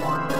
Bye.